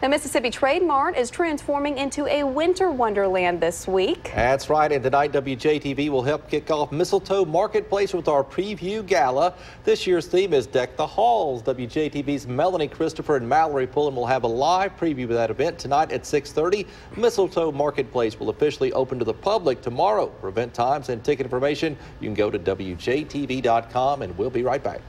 The Mississippi Trade Mart is transforming into a winter wonderland this week. That's right, and tonight WJTV will help kick off Mistletoe Marketplace with our preview gala. This year's theme is Deck the Halls. WJTV's Melanie Christopher and Mallory Pullen will have a live preview of that event tonight at 6.30. Mistletoe Marketplace will officially open to the public tomorrow. For event times and ticket information, you can go to WJTV.com, and we'll be right back.